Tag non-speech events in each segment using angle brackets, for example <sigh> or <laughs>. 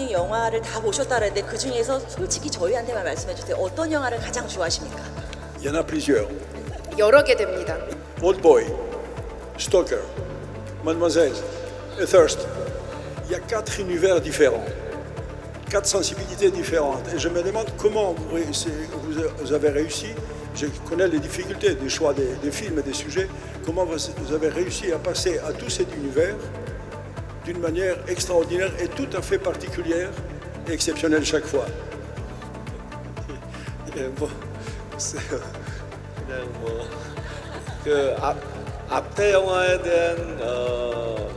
감독님 영화를 다 보셨다는데 그 중에서 솔직히 저희한테만 말씀해 주세요. 어떤 영화를 가장 좋아하십니까? A plusieurs. 여러 개 됩니다. Stalker, Mademoiselle et Thirst. Il y a quatre univers différents, quatre sensibilités différentes. Et je me demande comment vous, avez réussi. Je connais les difficultés du choix des, des films et des sujets. Comment vous, vous avez réussi à passer à tous ces univers d'une manière extraordinaire et tout à fait particulière et exceptionnelle chaque fois. 예, 뭐. 그냥 뭐 그 앞 앞대 영화에 대한 어,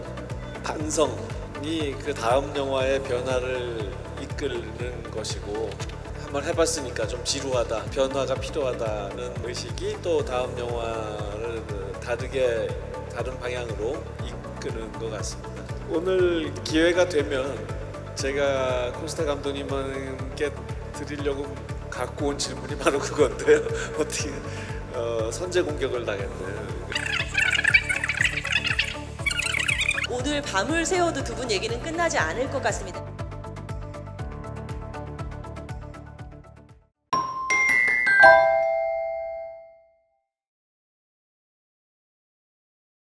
반성이 그 다음 영화의 변화를 이끄는 것이고 한번 해봤으니까 좀 지루하다 변화가 필요하다는 의식이 또 다음 영화를 그 다르게 다른 방향으로 이끄는 것 같습니다. 오늘 기회가 되면 제가 코스타 감독님께 드리려고 갖고 온 질문이 바로 그건데요. <laughs> 어떻게 어, 선제 공격을 당했네요. 오늘 밤을 새워도 두 분 얘기는 끝나지 않을 것 같습니다.